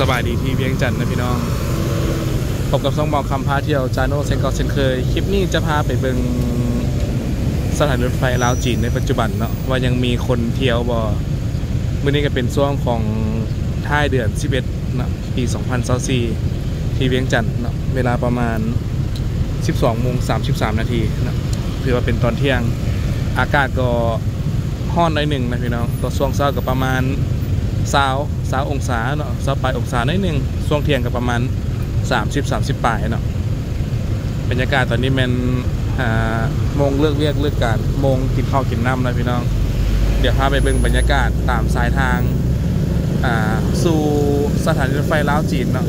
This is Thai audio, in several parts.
สบายดีที่เวียงจันทน์นะพี่น้องพบกับซ่องบอกคำพาเที่ยวจานโนเซนกอเซนเคย คลิปนี้จะพาไปเบิงสถานรถไฟลาวจีนในปัจจุบันเนาะว่ายังมีคนเที่ยวบ่มื่อนี้ก็เป็นช่วงของท้ายเดือน 11เนาะปี 2024ที่เวียงจันทน์เนาะเวลาประมาณ 12โมง33 นาทีนะถือว่าเป็นตอนเที่ยงอากาศก็ห้อนหน่อยหนึ่งนะพี่น้องตัวช่วงเช้าก็ประมาณ สาวสาวองศาเนาะสาวปลายองศาหน่อยหนึ่งช่วงเที่ยงก็ประมาณ 30 30ปลายเนาะบรรยากาศตอนนี้มันอ่ามงเลิกเรียกเลิกการมงกินข้าวกินน้ำนะพี่น้อง เดี๋ยวพาไปเบิ่งบรรยากาศตามสายทางอ่าสู่สถานีรถไฟลาวจีนเนาะ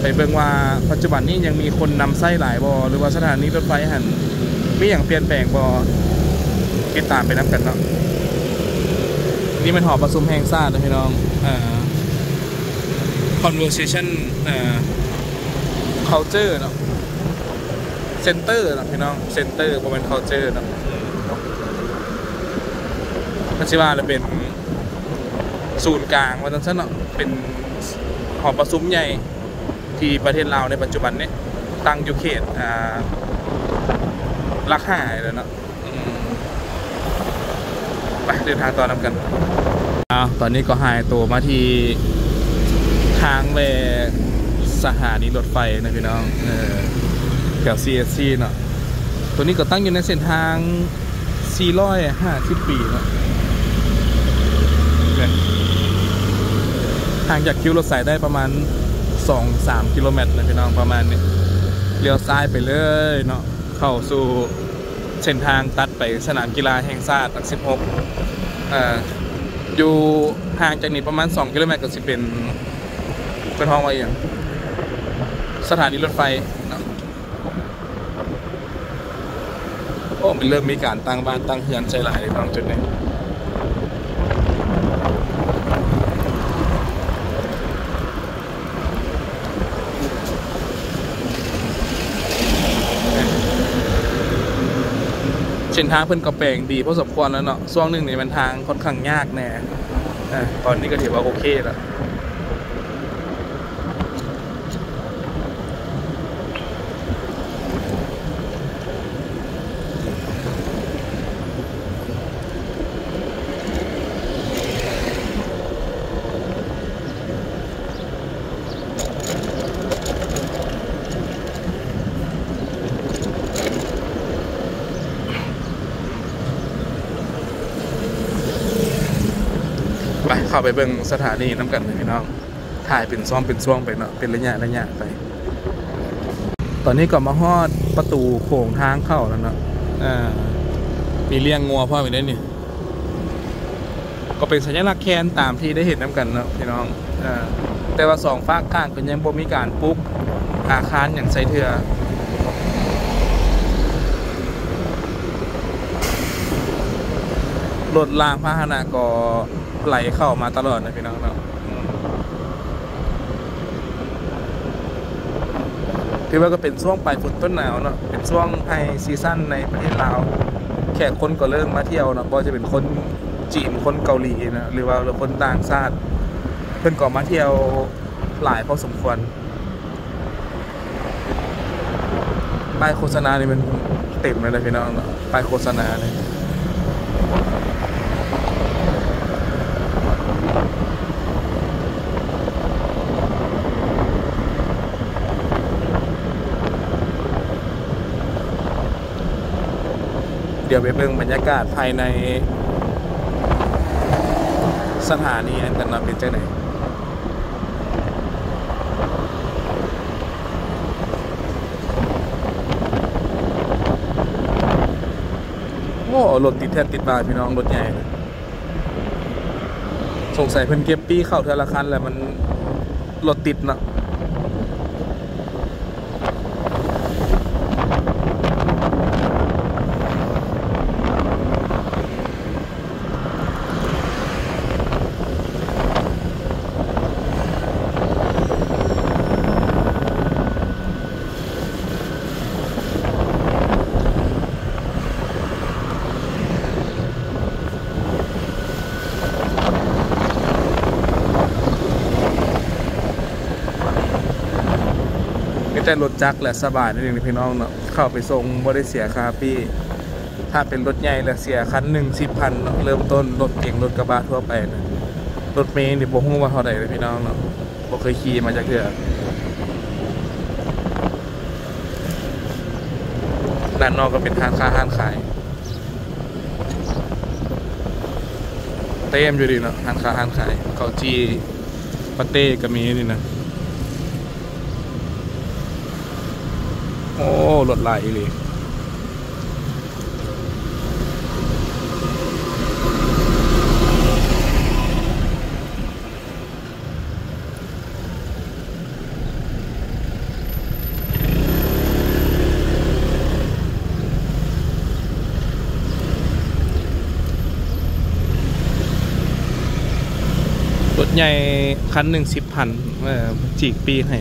ไปเบิ่งว่าปัจจุบันนี้ยังมีคนนำไส้หลายบอหรือว่าสถานีรถไฟหันมีอย่างเปลี่ยนแปลงบอติดตามไปน้ำกันเนาะ นี่มันหอประชุมแห่งชาตินะพี่น้องเอ่อ conversation เอ่อ culture เนาะ center เนาะพี่น้อง center ประมาณ culture เนาะมันชื่อว่าจะเป็นศูนย์กลางว่าตั้งเนาะเป็นหอประชุมใหญ่ที่ประเทศลาวในปัจจุบันนี้ตั้งอยู่เขตอ่าลักหายแล้วเนาะ ไปเดินทางต่อนำกันอ้าวตอนนี้ก็หายตัวมาที่ทางไปสถานีรถไฟนะพี่น้องเออแถว CSC เนาะตัวนี้ก็ตั้งอยู่ในเส้นทาง 450 ปีเนาะห่างจากคิวรถไฟได้ประมาณ 2-3 กิโลเมตรนะพี่น้องประมาณนี้เลี้ยวซ้ายไปเลยเนาะเข้าสู่ เส้นทางตัดไปสนามกีฬาแห่งชาติตัก16อ่าอยู่ห่างจากนี้ประมาณ 2 กิโลเมตรก็สิเป็นเป็นห้องว่าอย่างสถานีรถไฟโอ้มันเริ่มมีการตั้งบ้านตั้งเฮือนใจหลายบางจุดนี้ ส้นทางเพิ่นก็แปลงดีพอสมควรแล้วเนาะช่วงหนึ่งนี่มันทางค่อนข้างยากแน่ตอนนี้ก็ถือว่าโอเคแล้วาไปเบิ่งสถานีน้ำกันเลยพี่น้องถ่ายเป็นซ่อมเป็นช่วงไปเนาะเป็นระยะระยะไป ตอนนี้ก็มาฮอดประตูโค้งทางเข้าแล้วเนาะอ่ามีเลี้ยงงัวพ่อไปได้นี่ก็เป็นสัญลักษณ์แคนตามที่ได้เห็นน้ำกันเนาะพี่น้องอ่าแต่ว่าสองฝากข้างก็ยังบ่มีการปุ๊บอาคารอย่างใส่เถื่อรถรางพาหนะก็ ไหลเข้ามาตลอดนะพี่น้องเนาะอืมถือว่าก็เป็นช่วงปลายฝนต้นหนาวเนาะเป็นช่วงไฮซีซั่นในประเทศลาวแขกคนก็เริ่มมาเที่ยวเนาะก็จะเป็นคนจีนคนเกาหลีนะหรือว่าคนต่างชาติเพิ่นก็มาเที่ยวหลายพอสมควรป้ายโฆษณานี่มันเต็มเลยนะพี่น้องเนาะป้ายโฆษณาเนี่ย เดี๋ยวไปเบิ่งบรรยากาศภายใน สถานีอันกันเนาเป็นจังไหนโอ้รถติดแทบติดบายพี่น้องรถใหญ่เลยสงสัยเพิ่นเก็บปี้เข้าเทอละคันแหละมันรถติดเนาะ แต่รถจักรแหละสบายนั่นเองพี่น้องเนาะเข้าไปส่งบ่ได้เสียค่าพี่ ถ้าเป็นรถใหญ่แล้วเสียคันหนึ่งสิบพันเนาะเริ่มต้นรถเก่งรถกระบะทั่วไปนะรถเมล์นี่บ่ฮู้ว่าเท่าไหร่เลยพี่น้องเนาะบ่เคยขี่มาจากเทื่อด้านนอกก็เป็นทางค้าห้านขายเต็มอยู่ดีเนาะห้านค้าห้านขายเขาจีปาเต้ก็มีนี่นะ โอ้รถไหลเลยรถใหญ่คันหนึ่งสิบพันจีกปีให้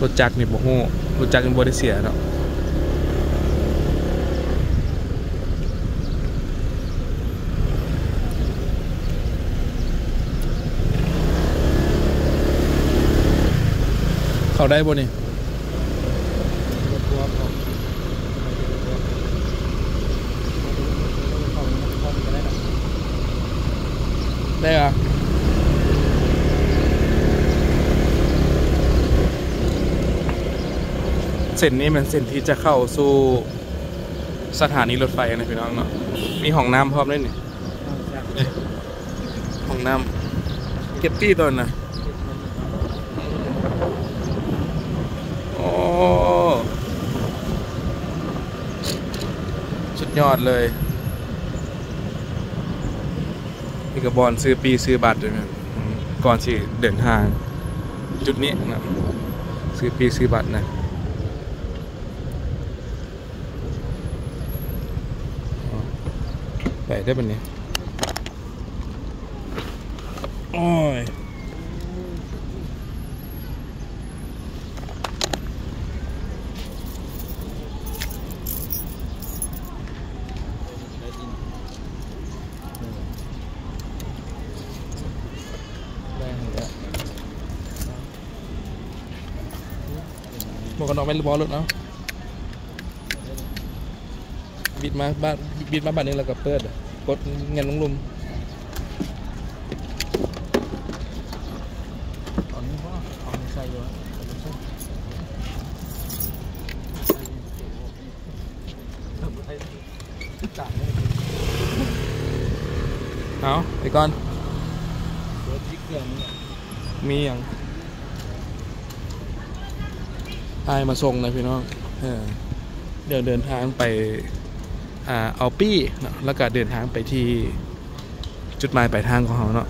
รถจักรนี่บ่ฮู้รถจักรนี่บ่ได้เสียเนาะเขาได้บ่นี่ ได้เหรอ เส้นนี้มันเส้นที่จะเข้าสู่สถานีรถไฟนะพี่น้องเนาะมีห้องน้ำพร้อมด้วยนี่ห้องน้ำเก็บตี้ตอนนะโอ้สุดยอดเลยนี่ก็บอลซื้อปีซื้อบัตรด้วยนะก่อนที่เดินทางจุดนี้นะซื้อปีซื้อบัตรนะอ๋อ ไปได้ปะเนี่ยโอ้ยบอกกันออกไปบอลรถเนาะบิดมาบ้านบิดมาบ้านนี้แล้วก็เปิดอะ กดเงินลงลุมตอนนี้ก็เอาใส่อยู่เอาไปก่อนรถที่เครื่องนี่มีอย่างทายมาส่งนะพี่น้องเออเดี๋ยวเดินทางไปอ่า เอาปี้เนาะแล้วก็เดินทางไปที่จุดหมายปลายทางของเขาเนาะ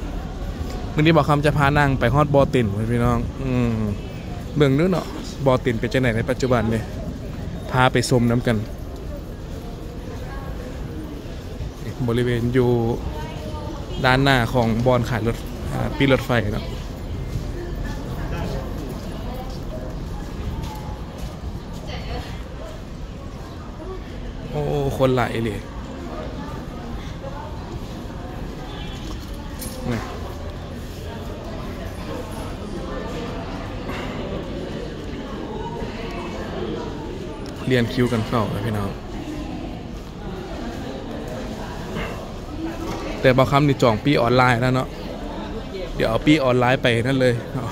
มื่อนี้บอกคำจะพานั่งไปฮอดบอตินพี่น้อง อืมเบื้องนู้นเนาะบอตินเป็นจังไหนในปัจจุบันเนี่ยพาไปชมน้ำกัน บริเวณอยู่ด้านหน้าของบอลขายรถปีรถไฟเนาะ คนไหลเลยเรียนคิวกันเข้าแล้วพี่น้อง แต่บางคำนี่จองปีออนไลน์แล้วเนาะ เดี๋ยวเอาปีออนไลน์ไปนั่นเลยเอา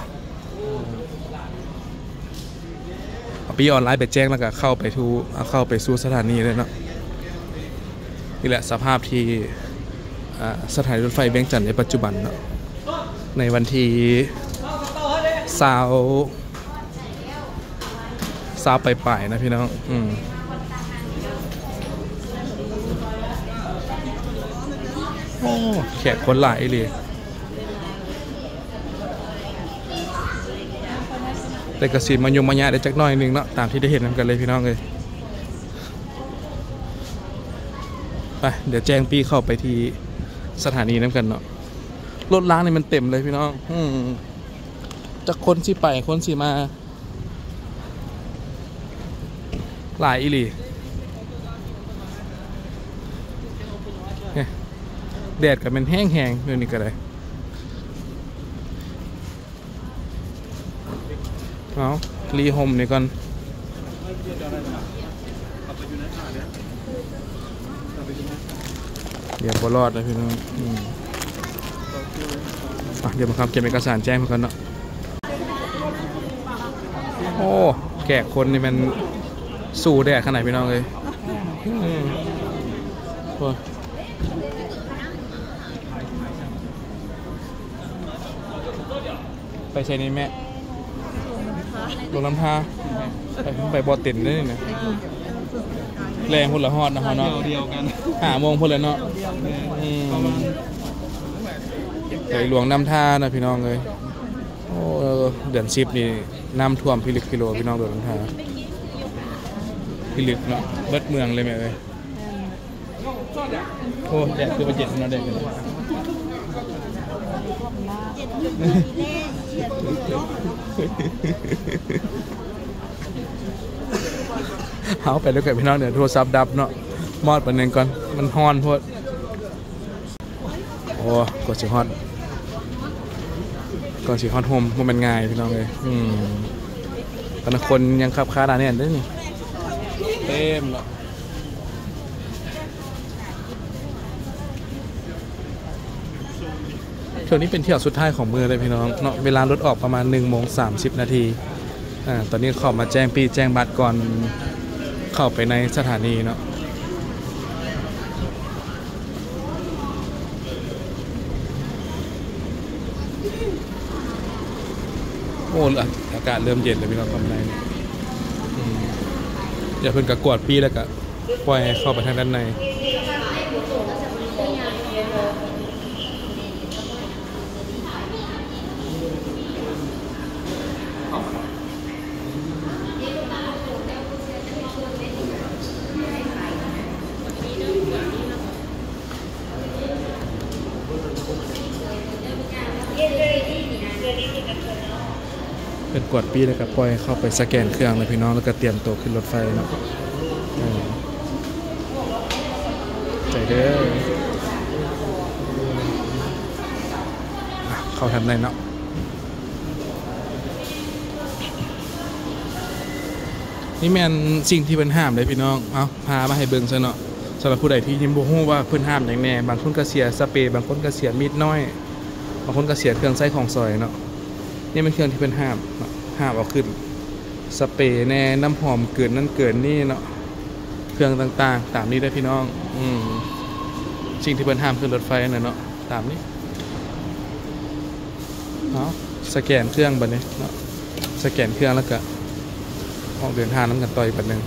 เอาปีออนไลน์ไปแจ้งแล้วก็เข้าไปทูเอาเข้าไปสู่สถานีเลยเนาะ นี่แหละสภาพที่สถานีรถไฟเวียงจันทร์ในปัจจุบันเนาะในวันที่สาวสาวไปป่ายๆนะพี่น้องอืมโอ้แขกคนหลายเลยแต่กระสีมายมมายาได้จักน้อยนึงเนาะตามที่ได้เห็นกันเลยพี่น้องเลยไป เดี๋ยวแจ้งพี่เข้าไปที่สถานีน้ำกันเนาะรถล้างนี่มันเต็มเลยพี่น้องอืจากคนที่ไปคนที่มา หลายอีหลีแดดกับมันแห้งๆเดี๋ยวนี้ก็เลยเอารีโฮมนี่ก่อน เดี๋ยวบรอดนะพี่น้องเดี๋ยวมาครับเก็บเอกสารแจ้งมาก่อนเนาะโอ้แก่คนนี่มันสู้แดดขนาดพี่น้องเลยโอ้ไปใช้นี่แม่ลงน้ำท่าไปไปบอตินได้นี่นะ แรงพุ่นละฮอดนะฮะเนาะเดียวกันหาโมงพุ่นเลยเนาะอืมเลยหลวงน้ำท่านะพี่น้องเลยโอ้เดือนสิบนี่น้ำท่วมพิลึกพิโลพี่น้องเดือนน้ำท่าพิลึกเนาะเบิดเมืองเลยแม่เลยโอ้แดดคือมาเจ็ดนะเด็กเลย เอาไปแล้วกับพี่น้องเดี๋ยวโทรศัพท์ดับเนาะมอดไปหนึ่งก่อนมันฮอนพวดโอ้กดสิฮอตก่อนสิฮอตโฮมมันเป็นง่ายพี่น้องเลยอืมตอนคนยังขับค้าหนาเนี่ยด้อนี่เต็มเนาะช่วนี้เป็นเที่ยวสุดท้ายของเมืองเลยพี่น้องเนาะเวลารถออกประมาณ1โมง30นาทีอ่าตอนนี้ขอมาแจ้งปีแจ้งบัตรก่อน เข้าไปในสถานีเนาะโอ้ออากาศเริ่มเย็นเลยพี่น้องกำไรอย่าเพิ่งกระกวดปีแล้วก็ปล่อยเข้าไปทางด้านใน วดปีแล้วก็ปล่อยเข้าไปสแกนเครื่องเลยพี่น้องแล้วก็เตรียมตัวขึ้นรถไฟเนาะเออใจเด้อเข้าทันในเนาะนี่แมนสิ่งที่เป็นห้ามเลยพี่น้อง เอาพามาให้เบิ่งซะเนาะสำหรับผู้ใดที่ยังบ่ฮู้ว่าเพิ่นห้ามอย่างแน่ บางคนก็เสียสเปรย์บางคนก็เสียมีดน้อย บางคนก็เสียเครื่องใช้ของซอยเนาะ นี่เป็นเครื่องที่เป็นห้ามเห้ามเอาขึ้น สเปรย์แน่น้ำหอมเกินนั่นเกินนี่เนาะเครื่องต่างๆ ตามนี้ได้พี่น้อง อืมสิ่งที่เป็นห้ามขึ้นรถไฟน่นเนาะตามนี้เนาะสแกนเครื่องบัดนี้เนาะสแกนเครื่องแล้วก็ออกเดินทางน้ำกันต่อยบัดหนึง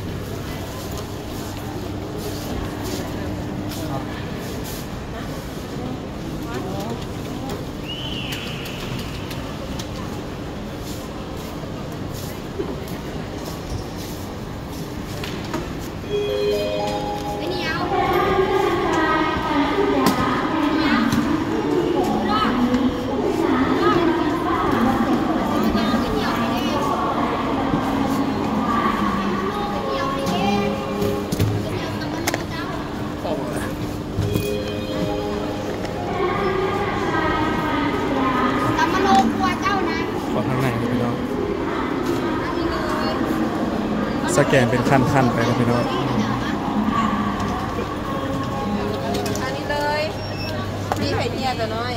แกนเป็นขั้นๆไปนะพี่น้องอันนี้เลยนี่ไข่เนียตัวน้อย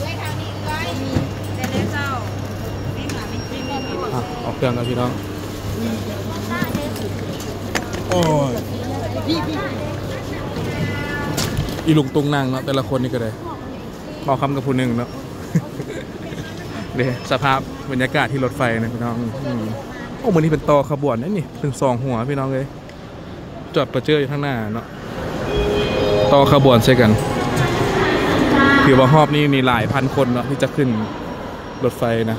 ด้วยทางนี้เลยเดนเจ้านี่หมาไม่กินไม่หมดอะออกเครื่องกันพี่น้อง โอ้ยอีลุงตุงนางเนาะแต่ละคนนี่ก็เลยเมาคำกับผู้หนึ่งเนาะเดี๋ยวสภาพบรรยากาศที่รถไฟนะพี่น้องอืม โอ้เหมือนนี่เป็นต่อขบวนนั่นนี่ถึงสองหัวพี่น้องเลยจอดประเจออยู่ข้างหน้าเนาะต่อขบวนใช่กันถือว่ารอบนี้มีหลายพันคนเนาะที่จะขึ้นรถไฟนะ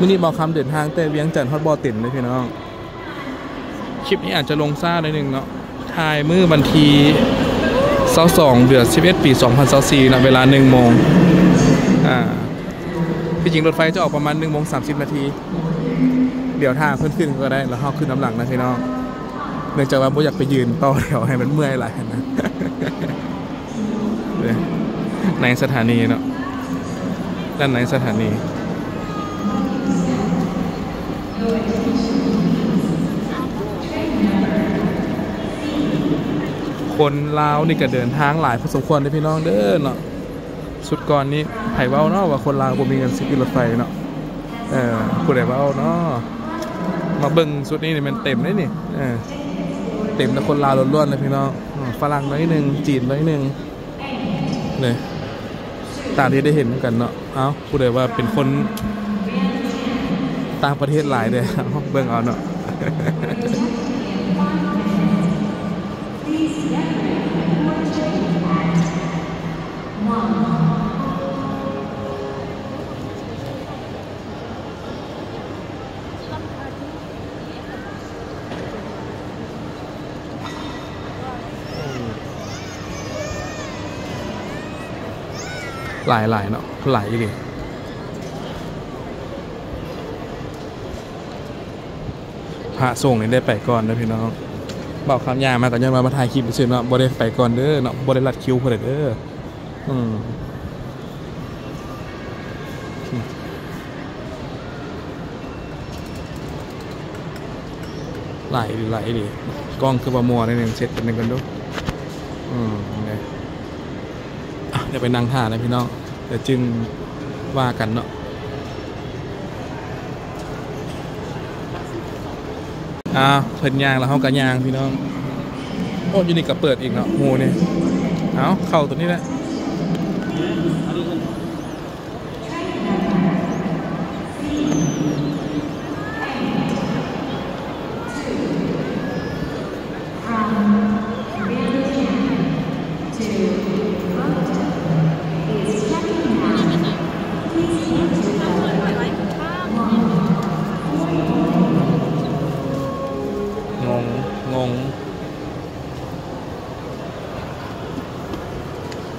มินิบอกคำเดินทางแต่เวียงจันทร์ฮอตบอลติ่นเลยพี่น้อง คลิปนี้อาจจะลงซ่าหน่อยนึงเนาะ ถ่ายมือบันที22เดือน11ปี2024นะเวลา1โมงอ่าที่จริงรถไฟจะออกประมาณ1โมง30นาที เดี๋ยวทางขึ้นขึ้นก็ได้แล้วเข้าขึ้นน้ำหลังนะพี่น้องเนื่องจากว่าบ่อยากไปยืนต่อแถวให้มันเมื่อยหลายนะในสถานีเนาะด้านในสถานี คนลาวนี่ก็เดินทางหลายพอสมควรเลยพี่น้องเด้อเนาะสุดก่อนนี้ไผ่เว้าเนาะว่าคนลาวบ่มีเงินซื้อรถไฟเนาะเออผู้ใดเว้าเนาะมาเบิ่งสุดนี้นี่มันเต็มเลยนี่เออเต็มแต่คนลาวล้วนๆเลยพี่น้องฝรั่งน้อยหนึงจีนน้อยหนึงเนี่ยตามที่ได้เห็นกันเนาะเอ้าผู้ใดว่าเป็นคนต่างประเทศหลายเด้อเอาเบิ่งเอาเนาะ หลายหลายเนาะหลายเลยพระส่งนี่ได้ไปก่อนนะพี่น้องบอกคำยามาก่ย้อนมามาถ่ายคลิปไปซื้อเนาะบ่ได้ไปก่อนเด้อเนาะบ่ได้รัดคิวเพิ่นเด้ออืมหลายดิหลดิกล้องคือบ่มัวนิดนึงเช็ดกันหนึงกันดูอืม จะเดี๋ยวไปนั่งท่านะพี่น้องแต่จึงว่ากันเนาะอ้าวเพิ่นยางแล้วเฮาก็ยางพี่น้องโอ้ยูนี่ก็เปิดอีกเนาะหมูนี่เอาเข้าตัวนี้แหละ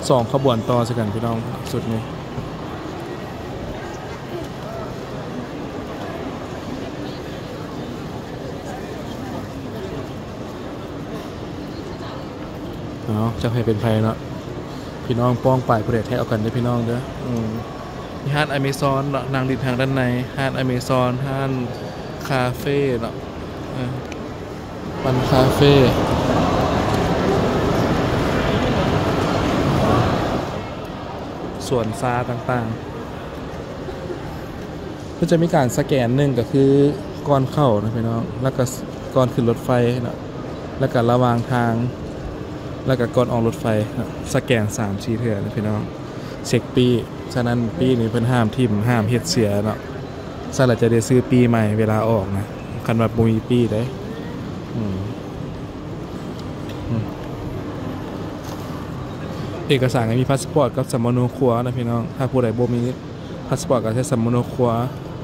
สองขบวนต่อสกันพี่น้องสุดนี้เอาจะให้เป็นไพเนาะพี่น้องป้องป่ายประเดชให้เอากันได้พี่น้องเด้ออืมมีห้านอเมซอนเนาะนางดินทางด้านในห้านอเมซอนห้านคาเฟ่เนาะปันคาเฟ่ สวนซาต่างๆ ก็จะมีการสแกนหนึ่งก็คือก่อนเข้านะพี่น้อง แล้วก็ก่อนขึ้นรถไฟนะแล้วก็ระหว่างทาง แล้วก็ก่อนออกรถไฟนะสแกนสามชีเถื่อนะพี่น้องเช็คปี ฉะนั้นปีนี้เพิ่นห้ามทิมห้ามเฮ็ดเสียเนาะซะละจะได้ซื้อปีใหม่เวลาออกนะคันว่าบ่มีปีได้อืมอืม เอกสารก็มีพาสปอร์ตกับสมมโนครัวนะพี่น้อง ถ้าผู้ใดบ่มีพาสปอร์ตก็ใช้สมมโนครัว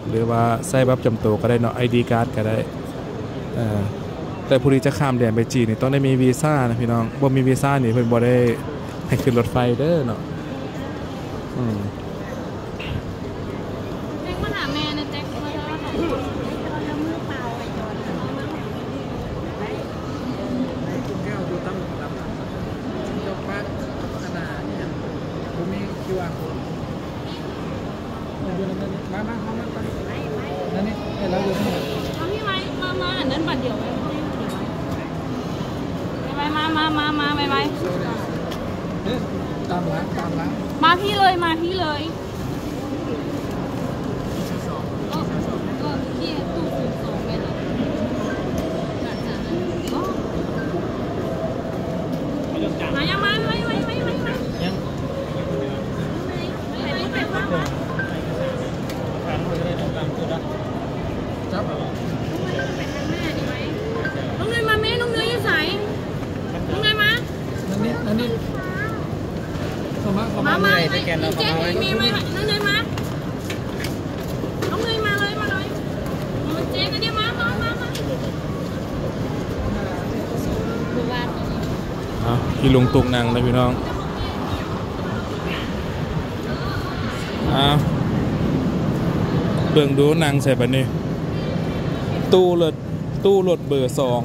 หรือว่าใส่บัตรจำตัวก็ได้เนาะ ID การ์ดก็ได้แต่ผู้ที่จะข้ามแดนไปจีนนี่ต้องได้มีวีซ่านะพี่น้องบ่มีวีซ่านี่เพิ่นบ่ได้ให้ขึ้นรถไฟเด้อเนาะอืม แจ็คมาหาแม่นะแจ็คมาแล้วค่ะแล้วมือเปล่าไปจอดแล้วมา คุณแก้วดูตั้งตั้งยกบ้านขนาดเนี่ยผมมี QR code อยู่ในนั้นมามามามานั่นนี่เอ้ยเราอยู่ที่ไหน เอาพี่ไว้มามาอันนั้นบัตรเดียวไว้ไปไป มามามามาไปไปเอ๊ะตามหลังตามหลังมาพี่เลยมาพี่เลยเออเออพี่ตู้สูงสองเมตรบัตรสามอันอ๋อมายังมาไว้ไว้ไว้ไว้ไว้ ยัง ไปไปไปไป การมันจะได้ตรงกลางตัวนะจับเอา น้องเนยมาแม่น้องเนยยังใสน้องเนยมา นั่นนี่นั่นนี่เข้ามาเข้า มา มา มา เลย ไป สแกนเรา เจ๊ เข้ามาไว้ มีไหมน้องเนยมา น้องเนยมาเลยมาเลยมาเจ๊กันเดี๋ยวมามามามาดูว่า เอาพี่ ลุงตุกนางเลยพี่น้องเอาเบิ่งดูนางใส่ปะนี่ตู้รถตู้รถเบอร์สอง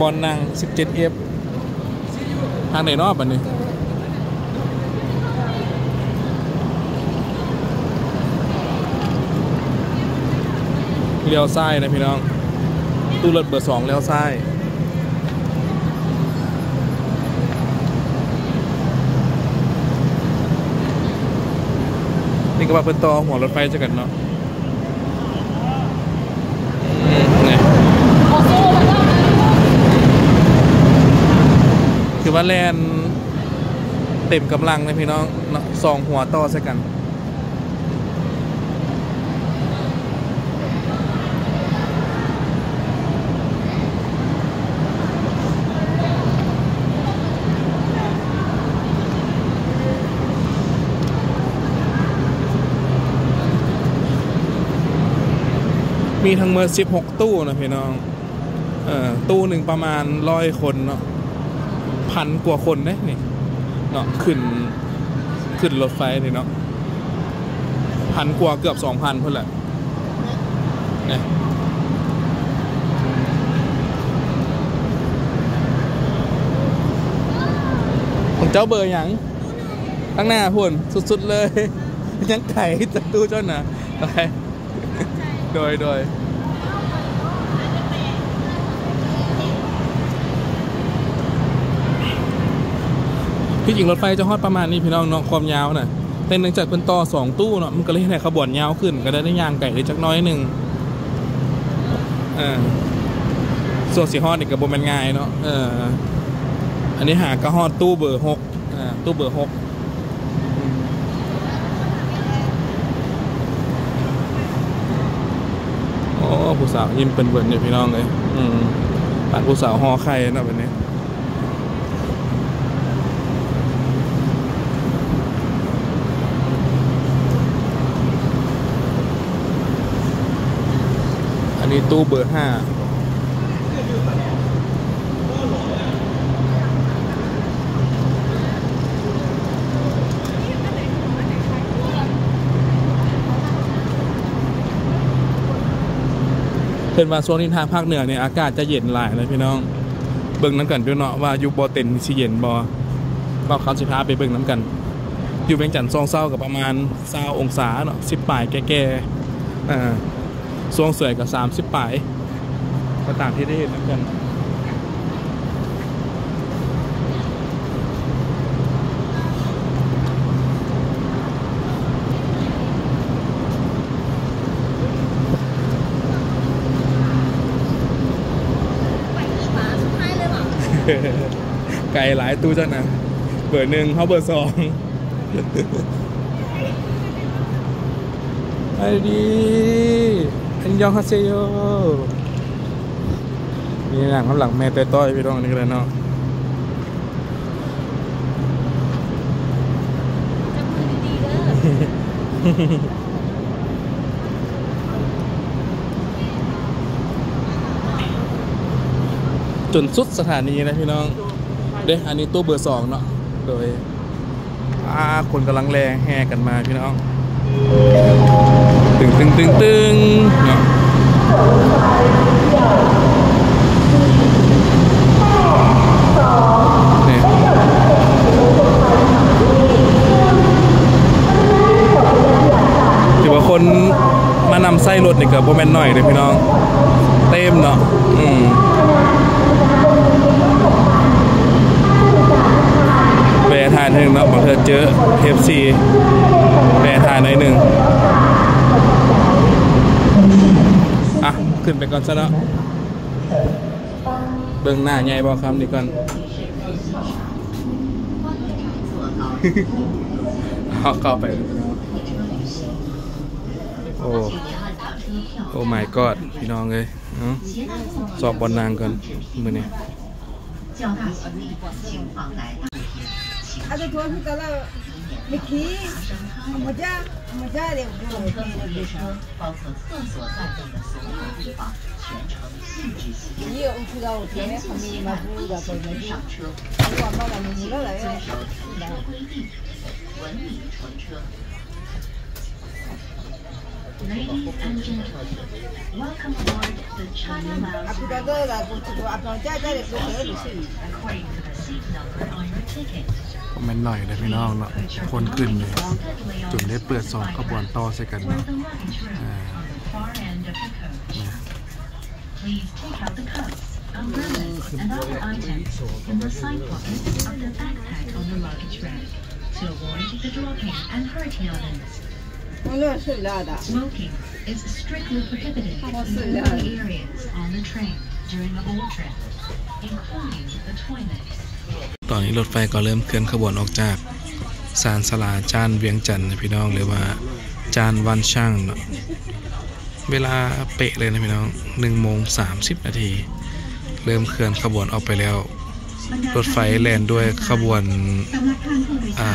บอลนาง 17F ทางไหนนอกบันนี้เลี้ยวซ้ายนะพี่น้อง ตู้รถเบอร์สองเลี้ยวซ้าย นี่ก็ว่าเพิ่นต่อหัวรถไฟจะกันเนาะคือว่าแลนเต็มกำลังเลยพี่น้องสองหัวต่อใส่กัน มีทั้งหมด16ตู้นะพี่น้อง เอ่อตู้หนึ่งประมาณร้อยคนเนาะพันกว่าคนเนี่ยนี่เนาะขึ้นขึ้นรถไฟนี่เนาะพันกว่าเกือบสองพันเพื่อนแหละเนี่ยของเจ้าเบอร์หยังข้งหน้าพุ่นสุด ๆ เลย ยังไก่จากตู้เจ้าน่ะไป โดยโดยที่จริงรถไฟจะฮอดประมาณนี้พี่น้องเนาะความยาวน่ะแต่เนื่องจากเป็นต่อสองตู้เนาะมันก็เลยให้ขบวนยาวขึ้น ก็ได้ได้ยางไก่ได้จักน้อยหนึ่งอ่าส่วนสีฮอดนี่ก็บ่แม่นง่ายเนาะเอออันนี้หากระฮอดตู้เบอร์หกอ่าตู้เบอร์หก โอ้ ผู้สาวยิ้มเป็นเบิร์นเนี่ยพี่น้องเลยอืมปานผู้สาวหอไข่นะแบบนี้อันนี้ตู้เบอร์ห้า เพิ่นว่าช่วงนี้ทางภาคเหนือเนี่ยอากาศจะเย็นหลายเลยพี่น้อง เบิ่งน้ำกันด้วยเนาะว่าอยู่บ่เต็นสิเย็นบ่ก็เขาสิพาไปเบิ่งน้ำกัน อยู่เวียงจันทร์ซองเศร้ากับประมาณ20องศาเนาะ10ปลายแก่ๆอ่าซวงสวยกับ30ปลายก็ตามที่ได้เห็นน้ำกัน ไก่หลายตู้จ้ะนะเบอร์หนึ่งเขาเบอร์สองไปดีอันยองฮาเซโยมีหลังข้าหลังแม่เต้ต้อยพี่น้องนี่ก็เลยเนาะจนสุดสถานีนะพี่น้อง เด้อันนี้ตู้เบอร์สองเนาะโดยอ่าคนกำลังแรงแห่กันมาพี่น้องตึงตึงตึงตึงเนาะถือว่าคนมานำไส้รถนี่กับโบแมนหน่อยเลยพี่น้อง เต็มเนาะอืมานหนึ่งเนาะบางเธอเจอ FC แปรทานหน่อยหนึ่งอะ ขึ้นไปก่อนซะเนาะเบิ่งหน้าใหญ่บ่คำนี่ก่อนเอาเข้าไป โอ้โอ้ my god พี่น้องเลยสอบบอลนางก่อนมือนี้ 他就说是搁那没提，没加，没加的。各位注意卫生，包括厕所在内的所有地方全程禁止吸烟。严禁吸烟，不准上车。不准上车。遵守交通规定，文明乘车。Ladies and gentlemen, welcome aboard the China Mouse. คอมเมนต์หน่อยเลยพี่น้องเนาะคนขึ้นเลยจนได้เปิดสองขบวนต่อใส่กัน Or เนาะ the luggage rack on the far end of the coach. Please take out the cups, umbrellas, and other items in the side pockets of the backpack on the luggage rack to avoid the dropping and hurting elements. 我这是料的。 Smoking is strictly prohibited in Oh, so all loud. areas on the train during a whole trip, including the toilet. ตอนนี้รถไฟก็เริ่มเคลื่อนขบวนออกจากสารสลาจานเวียงจันทร์นะพี่น้องหรือว่าจานวันช่างเนาะเวลาเป๊ะเลยนะพี่น้องหนึ่งโมงสามสิบนาที เริ่มเคลื่อนขบวนออกไปแล้ว รถไฟแล่นด้วยขบวนอ่า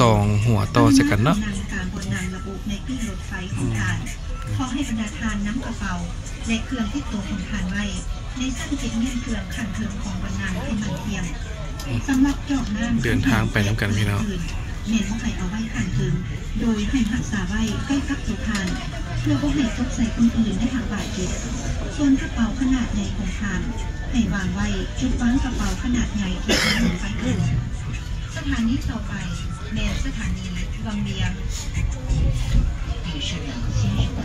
สองหัวต่อใส่กันเนาะการบนนำระบุในตู้รถไฟของทานขอให้บรรดาทานน้ำกระเป๋าและเครื่องที่ตัวของทานไว้ ในสั้นจิตเงินเครื่องขันเทิงของบรรนานให้มันเทียมสำหรับจอกน้ำ เดินทางไปน้ำกันพี่น้อง เน้นว่าให้เอาไว้ขันเทิงโดยให้รักษาไว้ใกล้กับตัวทาน เพื่อว่าให้ตกใส่คนอื่นในทางบาดเจ็บส่วนกระเป๋าขนาดใหญ่ของทาน ให้วางไว้จุดวางกระเป๋าขนาดใหญ่ที่ทานลงไปอื่นสถานีต่อไปเมนสถานีวังเวียง 女士们、先生们，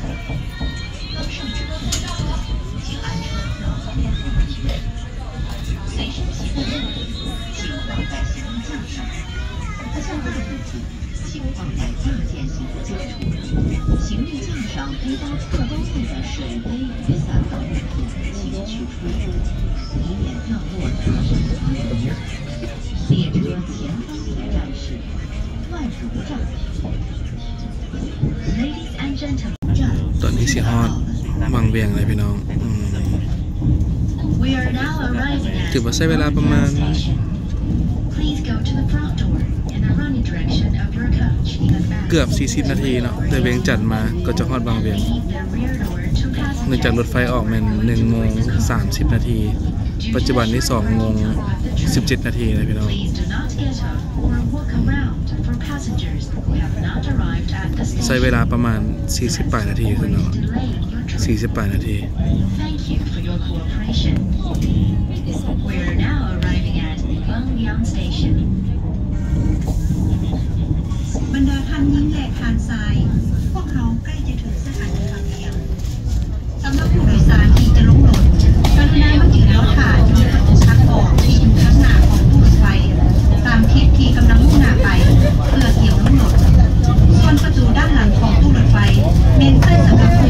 刚上车的 请按车票面对安全随身携带物品请放在行李架上下大雨时请放在大件行李处行李架上背包侧包内的水杯雨伞等物品请取出以免掉落列车前方停站是万荣站 ladies and gentlemen วังเวียงเลยพี่น้องอืม We are now arriving at ถือว่าใช้เวลาประมาณ Please go to the front door in the running direction of your coach in advance. เกือบ 40 นาทีเนาะแต่เวียงจันทน์มาก็จะฮอดบางเวียง Leave the rear door to เนื่องจาก passengers. รถไฟออกแมัน1โมง30 นาที ปัจจุบันนี้2โมง17 นาทีนะพี่น้อง Please do not get up or walk around for passengers who have not arrived at the ใช้เว station. ลาประมาณ40ปลายนาทีขึ้น Or เนาะ 40ปลายนาที บรรดาท่านหญิงแหละทานทราย พวกเขาใกล้จะถึงสถานีบางเวียงสำหรับผู้โดยสารที่จะลงรถกรุณามายืนรอถ่ายที่ประตูชักออกที่อยู่ข้างหน้าของตู้รถไฟ ตามทิศที่กำลังมุ่งหน้าไป เพื่อเตรียมลงรถส่วนประตูด้านหลังของตู้รถไฟเน้นไว้นสำหรับ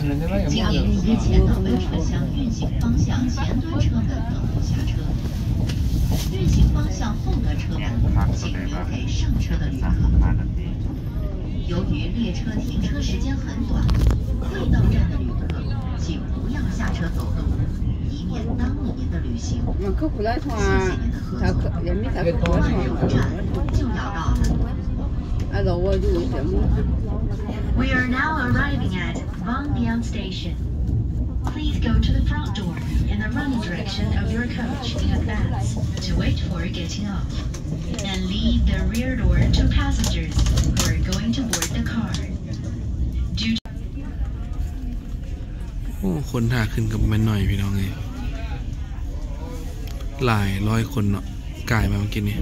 请您提前往本车厢运行方向前端车门等候下车。运行方向后的车门，请留给上车的旅客。由于列车停车时间很短，未到站的旅客，请不要下车走动，以免耽误您的旅行。谢谢您的合他作。万来荣，站就要到了。按照我就什么。We are now arriving at Bangyang Station. Please go to the front door in the running direction of your coach in advance to wait for getting off. And leave the rear door to passengers who are going to board the car. Due โอ้คนท่าขึ้นกับแม่นหน่อยพี่น้องเลยหลายร้อยคนเนาะกายมาเมื่อกี้นี่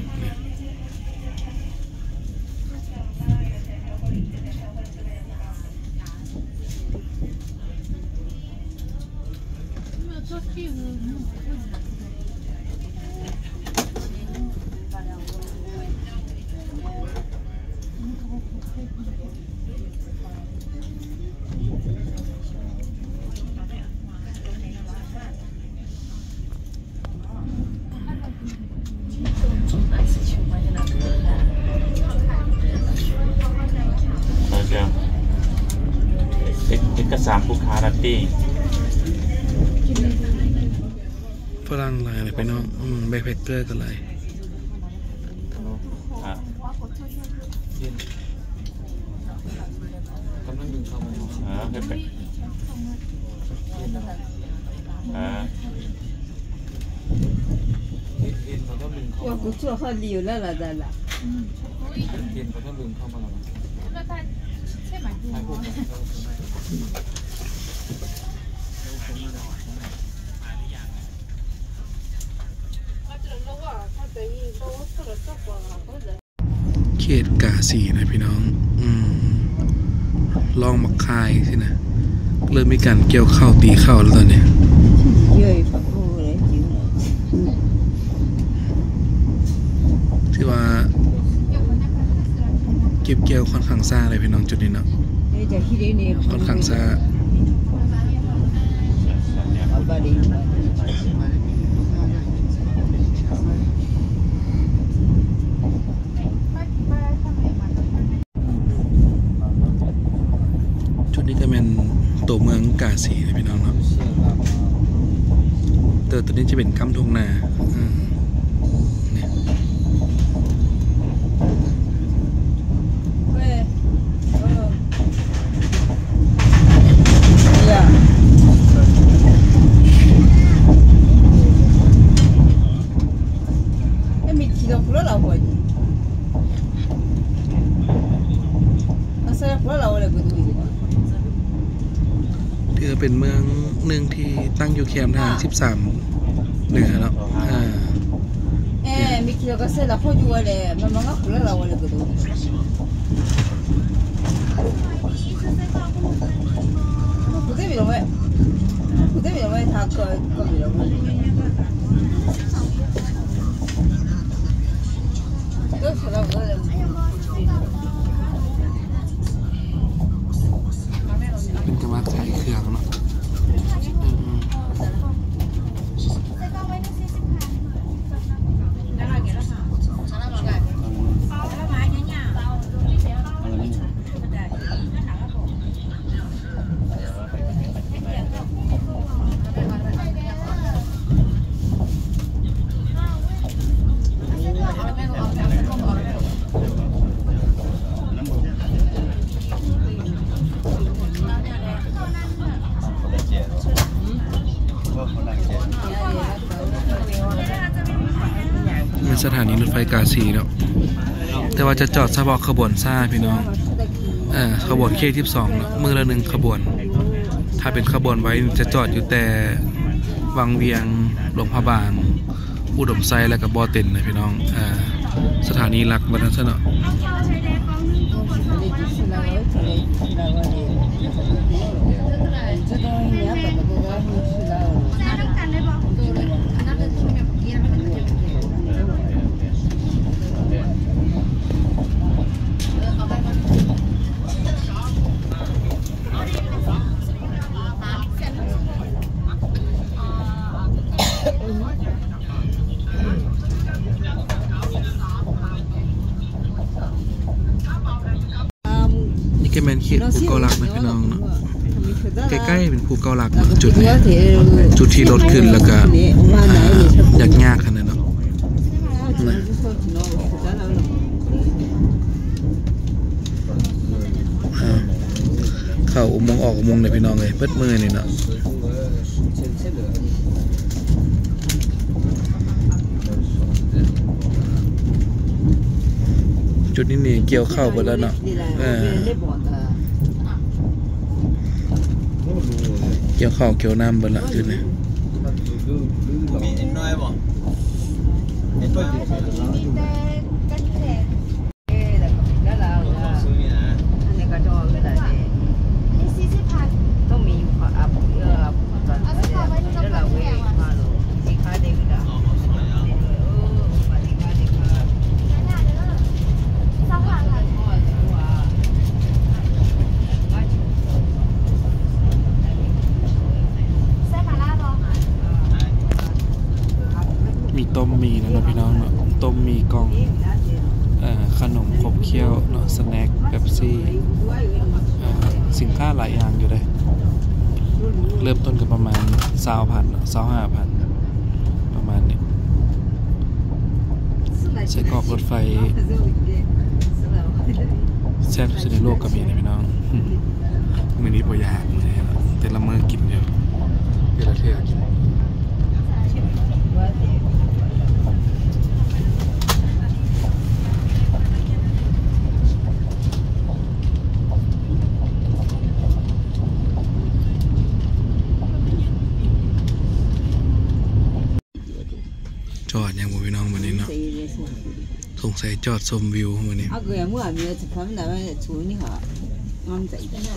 好溜了了的了。 เห็นเขาต้องดึงเข้ามาแล้วถ่ายรูปกัน เขตกาสีนะพี่น้อง อืมลองมักคายสินะ เริ่มมีการเกี่ยวข้าวตีข้าวแล้วตอนเนี้ย 因为 ะ ก็บเกี่ยวค่อนข้างซาเลยพี่น้องจุดนี้เนาะค่อนข้างซาจุดนี้ก็เป็นตัวเมืองกาสีเลยพี่น้องเนาะเตอตัวนี้จะเป็นคำทงนา 13 กาซีเนาะแต่ว่าจะจอดเฉพาะขบวนซ่าพี่น้องเอ่อขบวนเคที่สองเนาะมือละหนึ่งขบวน ถ้าเป็นขบวนไว้จะจอดอยู่แต่วังเวียงหลวงพระบางอุดมไซและกับบอเต็นนะพี่น้องอ่าสถานีหลักบันนั้นซะเนาะ นี่ก็เป็นเขตภูเกาหลักนะพี่น้องเนาะใกล้ๆเป็นภูเกาหลักเนาะ จุดที่รถขึ้นแล้วก็ยากยากขนาดนาะนะอ่าเข้าอุโมงค์ออกอุโมงค์เลยพี่น้องเลยเปิดมือนี่เนาะจุดนี้นี่เกี่ยวเข้าไปแล้วเนาะ เกี่ยวเข้าเกี่ยวน้ำไปละจุดนี้มีนิดน้อยบ่นิดน้อยซื้อนี่นะ มีต้มมีนะเนาะพี่น้องเนาะต้มมีกล่องเอ่อขนมขบเคี้ยวเนาะสแน็คเป๊ปซี่เอ่อสินค้าหลายอย่างอยู่เลยเริ่มต้นกันประมาณสาวพันสาวห้าพันประมาณนี้ใช้กรอกรถไฟแซ่บที่สุดในโลกก็มีนะพี่น้อง มื้อนี้บ่อยากมื้อนี้เนาะแต่ละมื้อกินอยู่แต่ละเทื่อกิน จอดยังบ่พี่น้องมื้อนี้เนาะสงสัยจ อดชมวิวมือนี้อากูยังมั่วมีจะพัฒนาไปชูนี่ค่ะงอนใจที่มา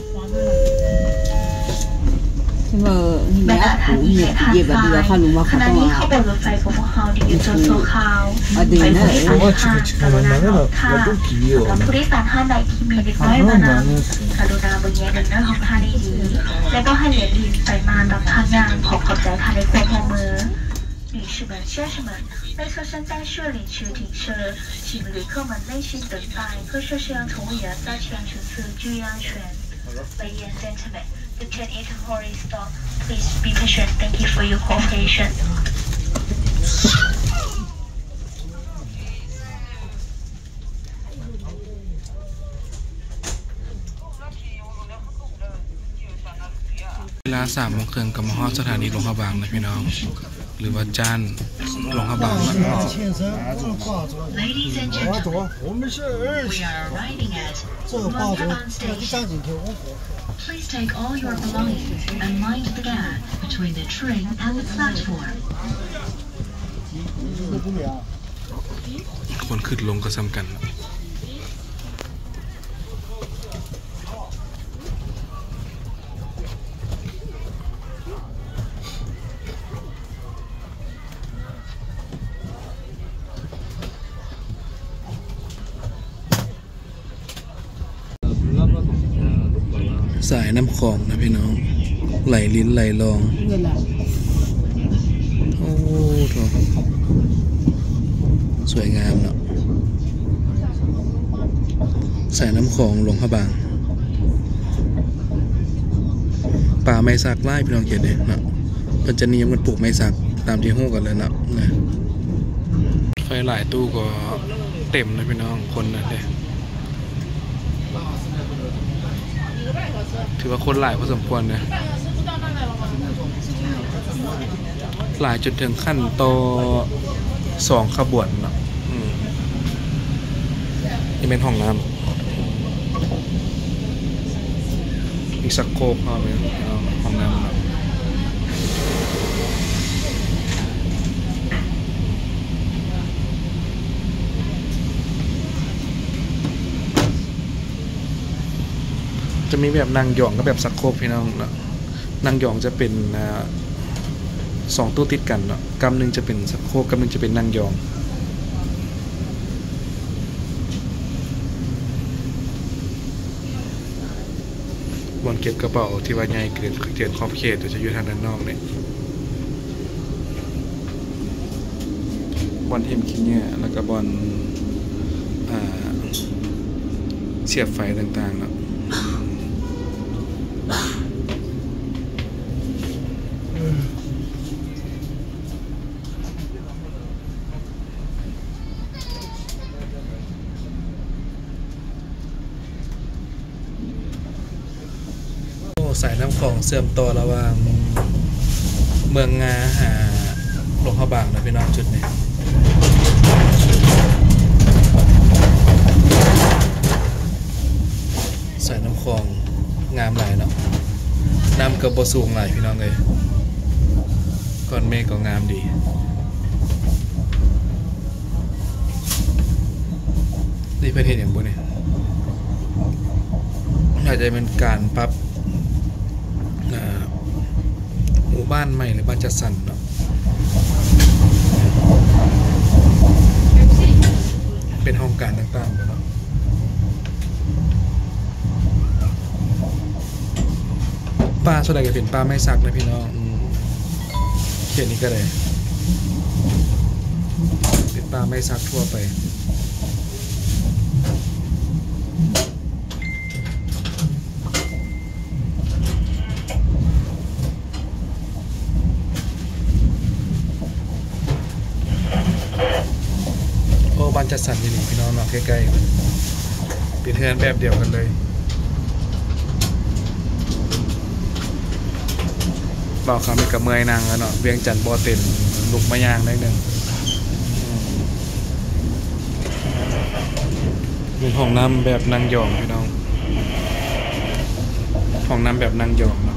ที่มาหูเนี่ยเย็บแบบเดียวเขารู้ว่าเขาต้องมาเขาเป็นรถไฟของเขาดีจนโซคาวไปบริการห้างกรุณาลดค่ะสำหรับผู้โดยสารท่านใดที่มีเล็กน้อยมานำกรุณาบนแยกเดินหน้าของท่านดีและก็ให้เหรียญดินไปมาตามทางยางขอขอบใจค่ะนในควบมือ 女士们、先生们，列车正在设立区停车，请旅客们耐心等待，各车厢乘务员在前处次注意安全。Ladies and gentlemen, the train is already stopped. Please be patient. Thank you for your cooperation. เวลาสามโมงครึ่งก็มาฮอดสถานีหลวงพระบางนะพี่น้อง หรือว่าจานรองกระบัดคนขึ้นลงก็ซ้ำกัน ของนะพี่น้อง ไหลลิ้นไหลลอง，โอ้โถสวยงามเนาะใสายน้ำของหลวงพระบาง ป่าไม้สักไล่พี่น้องเห็นเลยเนาะเพิ่นจะนิยมกันปลูกไม้สักตามที่ฮู้กันเลยเนาะนะไฟหลายตู้ก็เต็มนะพี่น้องคนนั่นเลย ถือว่าคนหลายพอสมควรนะหลายจนถึงขั้นโตอสองขบวนเนาะอืมนี่เป็นห้องน้ำมีสักโครกเข้าไปเอาห้องน้ำเนาะ จะมีแบบนางหยองกับแบบสักโครกพี่น้องเนาะนางหยองจะเป็นสองตู้ติดกันเนาะกำหนึ่งจะเป็นสักโครกกำหนึ่งจะเป็นนางยองบอลเก็บกระเป๋าที่ว่าใหญ่เกินเกินขอบเขตจะอยู่ทางด้านนอกเนี่ยบอลเทมคินเนี่ยแล้วก็บอลเสียบไฟต่างๆเนาะ โอ้สายน้ำของเสื่อมต่อระหว่างเมืองงาหาหลวงพระบางนะพี่น้องจุดนี้สายน้ำของงามหลายเนาะน้ำกือบสูงหลายพี่น้องเลยก้อนเมฆก็งามดีนี่ประเทศอย่างบุเนี่ยอาจจะเป็นการปรับอ่าหมู่ บ้านใหม่หรือบ้านจัดสรรเนาะเป็นห้องการต่างๆเนาะป้าส่วนใหญ่ก็เป็นป้าไม่ซักนะพี่น้องเขียนนี้ก็เลยเป็นป้าไม่ซักทั่วไป สันอยู่นี่พี่น้องเนาะใกล้ๆเป็นเฮือนแบบเดียวกันเลยเบาคำไปกระเมยนางแล้วเนาะเวียงจันทร์บอเต็นลุกมายางได้หนึ่งเป็นห้องน้ำแบบนางยองพี่น้องห้องน้ำแบบนางยองเน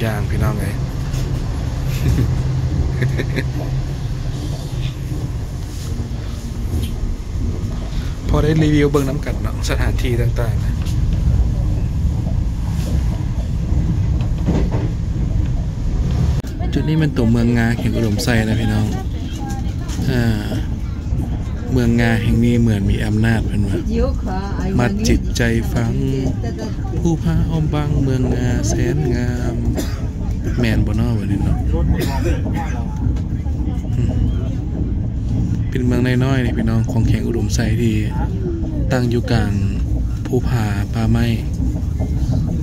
อย่างพี่น้องเลยพอได้รีวิวเบิ่งน้ำกัดเนาะสถานที่ต่างๆนะจุดนี้เป็นตัวเมืองงาเขียงอุดมไซนะพี่น้อง อ่า เมืองงาแห่งนี้เหมือนมีอำนาจเป็นว่ามัดจิตใจฟัง ผู้พาอมบางเมืองงาแสนงาม แมนบนนอวันนี้เนาะอืมเป็นเมืองน้อยๆนี่พี่น้องของแข่งอุดมไซที่ตั้งอยู่กลางภูผาป่าไม้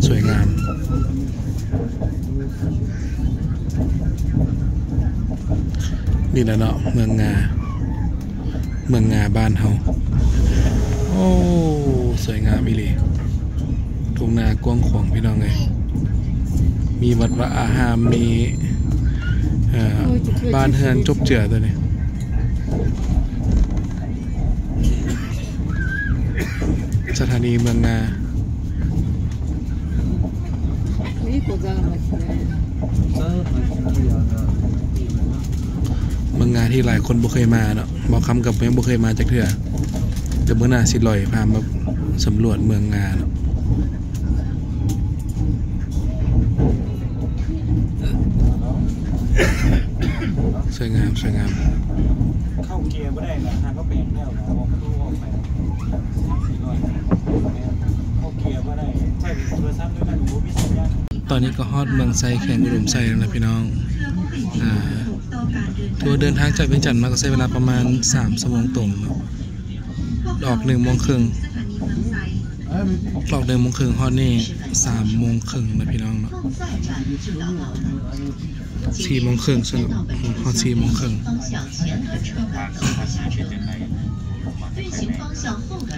สวยงามนี่แหละเนาะเมืองงา เมืองงาบ้านเฮาโอ้ สวยงามอีหลีทุ่งนากว้างขวางพี่น้องเลย มีวัดวะอาหามมีบ้านเฮือนจุบเจือตัวนี้สถานีเมืองนาเมืองนาที่หลายคนบ่เคยมาเนาะบอกคำกับไม่บ่เคยมาจากเถื่อแต่เมื่อนาสิลอยพามาสำรวจเมืองงาเนาะ สวยงามสวยงาม เข้าเกียร์ไม่ได้นะทางก็เปลี่ยนแล้วนะบอกประตูออกไปสี่ร้อยเข้าเกียร์ไม่ได้ใช่โทรศัพท์ด้วยนะหนูมีสัญญาณตอนนี้ก็ฮอดเมืองไซแข่งอุดมไซแล้วนะพี่น้องอ่าทัวร์เดินทางจากเวียงจันทน์มาก็ใช้เวลาประมาณ3ชั่วโมงตรงเนาะออก1โมงครึ่งออก1โมงครึ่งฮอดนี่3โมงครึ่งนะพี่น้องเนาะ สี่โมงครึ่งสนุกพอสี่โมงครึ่ง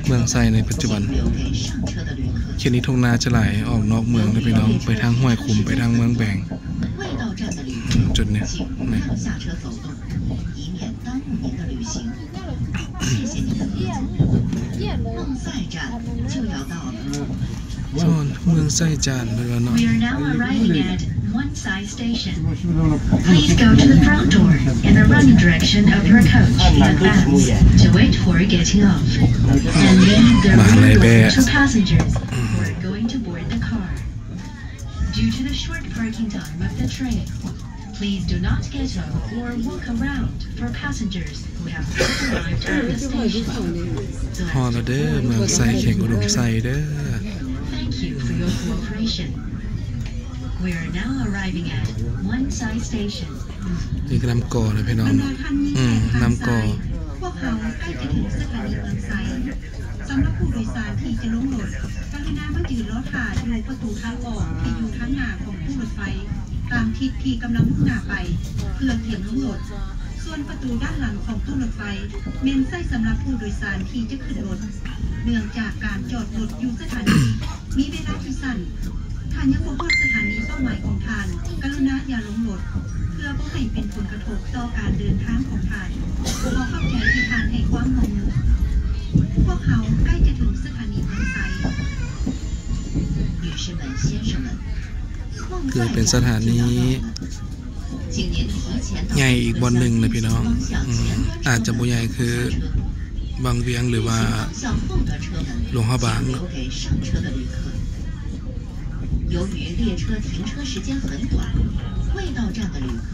เมืองไซในปัจจุบันเขตนี้ทงนาจะไหลออกนอกเมืองเลยไปน้องไปทางห้วยคุมไปทางเมืองแบงจนเนี้ยส่อนเมืองไซจานเมือหน่อย We are now arriving at One Side Station. Please go to the front door in the running direction of your coach in advance to wait for getting off. And leave the rear door to passengers who are going to board the car. Due to the short parking time of the train, please do not get off or walk around for passengers who have not arrived at the station. ฮอลเดอร์เมืองไซเข่งอุดมไซเด้อ Thank you for your cooperation. We are now arriving at One Side Station. นี่ก็น้ำกอนะพี่น้อง อืมน้ำกอพวกเขาใกล้จะถึงสถานีเมืองไซสำหรับผู้โดยสารที่จะลงรถกรุณามายืนรอถ่ายอยู่ประตูทางออกที่อยู่ข้างหน้าของผู้รถไฟ ตามทิศที่กำลังมุ่งหน้าไป เพื่อเตรียมลงรถส่วนประตูด้านหลังของตู้รถไฟเมนใส่สำหรับผู้โดยสารที่จะขึ้นรถ เนื่องจากการจอดรถอยู่สถานีมีเวลาที่สั้น หากยังพบว่าสถานีเป้าหมายของท่าน กรุณาอย่าลงหลด เพื่อป้องกันเป็นผลกระทบต่อการเดินทางของท่านขอเข้าใจที่ท่านให้ความงงพวกเขาใกล้จะถึงสถานีบางไทคือเป็นสถานีใหญ่อีกบอลหนึ่งเลยพี่น้องอาจจะบูใหญ่คือบางเวียงหรือว่าหลวงพ่บาง 由于列车停车时间很短，未到站的旅客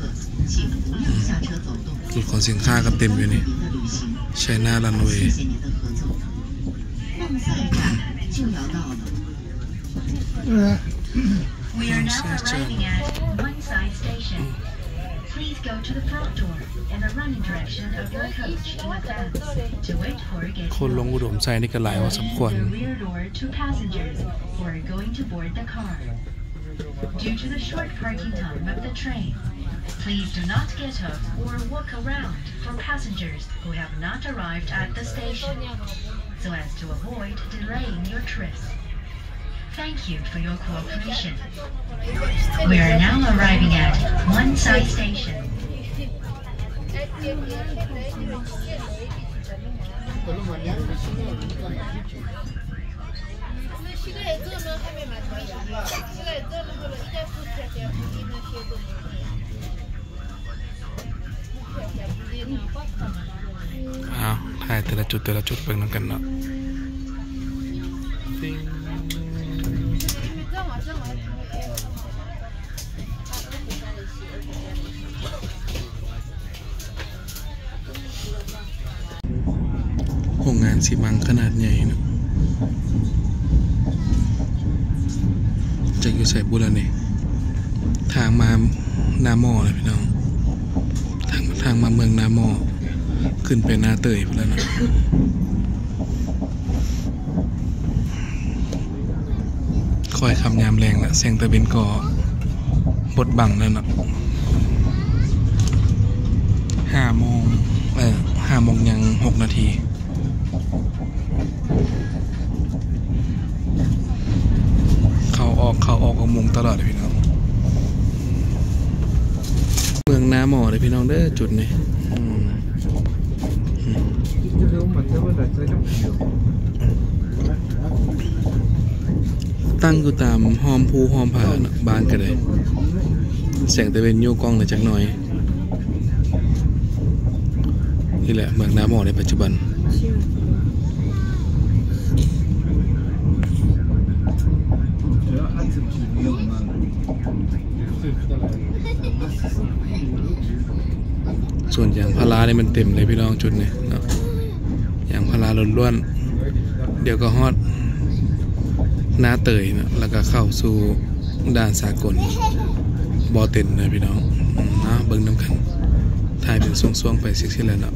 请不要下车走动， จุดของสินค้าก็เต็มอยู่นี่ 您的旅行。 ใช้หน้ารันเว 谢 ย์ 谢您的合作。梦赛站就要到了。We are Please go to the front door in the running direction of your coach in advance to wait for คนลง getting อุดมใจนี่ก็หลายพอสมควร The rear door to passengers who are going to board the car. Due to the short parking time of the train, please do not get off or walk around for passengers who have not arrived at the station, so as to avoid delaying your trip. Thank you for your cooperation. We are now arriving at One Side Station. อ้าวถ่ายแต่ละจุดแต่ละจุดเบิ่งนำกันเนาะ สีมังขนาดใหญ่นะจากอยู่ใส่บุรนี่ยทางมานาหม้อเลยพี่น้อง ทางทางมาเมืองนาหม้อขึ้นไปหน้าเตยไปแล้วนะคอยคำยามแรงละเสียงตะเบนก่อบดบังแล้วนะห้าโมงเออห้าโมงยังหกนาทีาออกข้าออกออกมุงตลอดพี่น้อง เมืองนาหมอเลยพี่น้องเด้อจุดนี้ตั้งอยู่ตามหอมภูหอมผานบ้านกันเลยแสงตะเวนโยกกล้องเลยจักหน่อย นี่แหละเมืองน้ำหมอในปัจจุบัน ส่วานี่มันเต็มเลยพี่น้องจุดนี้เนาะอย่างพาราล้วนๆเดี๋ยวก็ฮอดหน้าเตยนะแล้วก็เข้าสู่ด่านสากลบอเต็นนะพี่น้องนะเบิ่งน้ำกันถ่ายเป็นช่วงๆไปสิสิแล้วเนาะ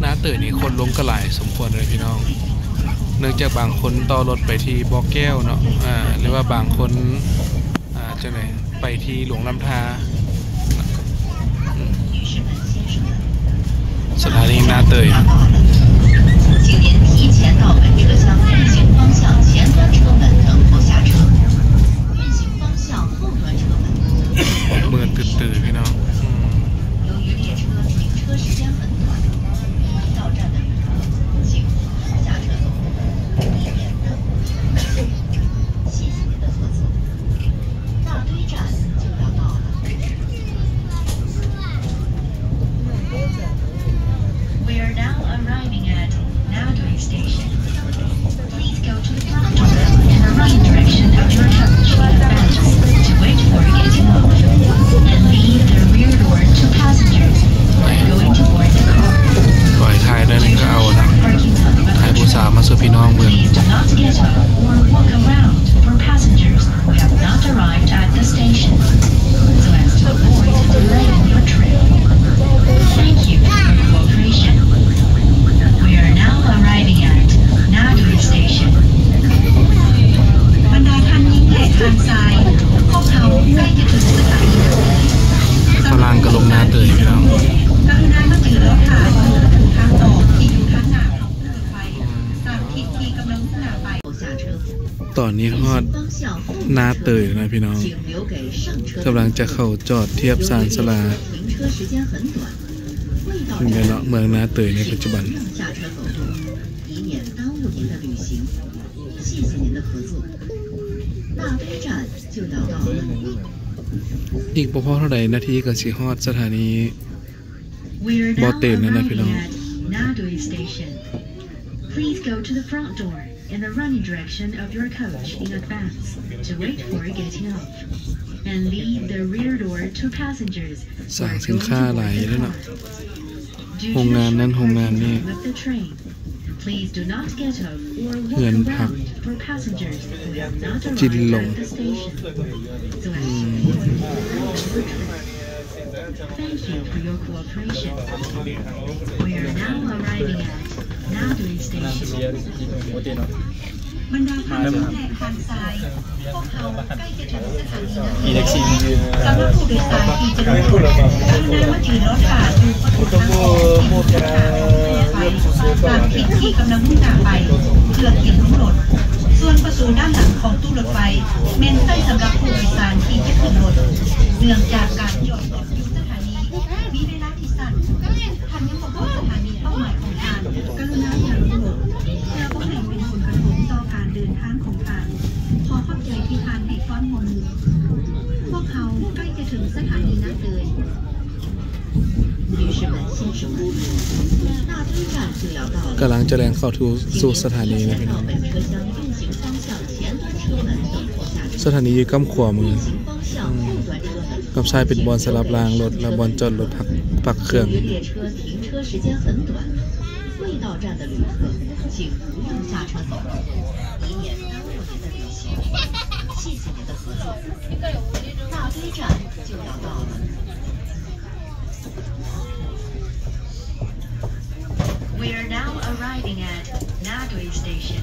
หน้าเตยนี่คนลงกระหลายสมควรเลยพี่น้อง เนื่องจากบางคนต่อรถไปที่บ่อแก้วเนาะอ่าหรือว่าบางคนอ่าจังไหนไปที่หลวงลำทา 下一站就要请提前到本车厢运行方向前端车门等候下车。运行方向后端车门。เตยนะพี่น้องกำลังจะเข้าจอดเทียบสารสลาซึ่งเป็นเนาะเมืองนาเตยในปัจจุบันอีกพอเท่าไหร่นาทีก็สีฮอดสถานีบอเตนนะนะพี่น้อง Please go to the front door. In the running direction of your coach in advance to wait for getting off, and leave the rear door to passengers who สั่ง are สิน going ค้า to หลาย board เลย the เนาะ car. Due โรง to งาน the นั้น short โรงงาน parking นี้ time of the train, Please do not get off or walk เงินพัก around for passengers who have not จิน arrived หลง at the station. So as อื to ม Thank you for your cooperation. We are now arriving at Nadui Station. บรรดาท่านผู้แทนทางซ้ายพวกเขาใกล้จะถึงสถานีนักอีเล็นกซี่สำหรับผู้โดยสารที่จะลงรถกรุณามายืนรถผ่านอยู่ประตูทางออกที่ทางทางรถไฟตามทิศที่กำลังมุ่งหน้าไปเพื่อเตรียมลงรถส่วนประตูด้านหลังของตู้รถไฟเมนไส้สำหรับผู้โดยสารที่จะขึ้นรถเนื่องจากการจอดรถอน กำลังจะแล่นเข้าทูสู่สถานีนะพี่น้องสถานีอยู่กำขวามือกับชายเป็นบอลสลับรางรถและบอลจอดรถพักปักเครื่อง We are now arriving at Nadui Station.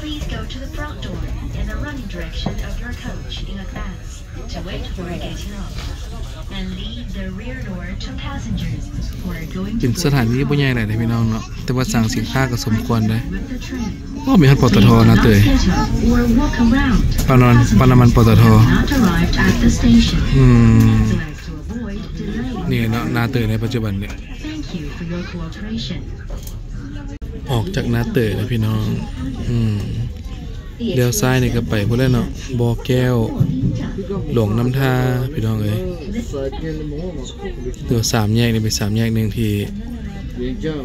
Please go to the front door in the running direction of your coach in advance to wait for it getting off. And leave the rear door to passengers who are going เป็ to นสถานีบ่ใหญ่เลยนะพี่น้องเนาะแต่ว่าสั่งสินค้าก็สมควรเลย with the train. โอ้มีฮันปตทนะเตย Get off or walk around. ปานอนปานามันปตท Have not arrived at the station. อืม So as to avoid delay. นี่เนาะนาเตยในปัจจุบันเนี่ย Thank you for your cooperation. ออกจากนาเตยนะพี่น้อง อืมเลี้ยวซ้ายนี่ก็ไปพุ่นแล้วเนาะบ่อแก้ว หลวงน้ำท่าพี่น้องเอ้ยตัวสามแยกนี่เป็นสามแยกหนึ่งที่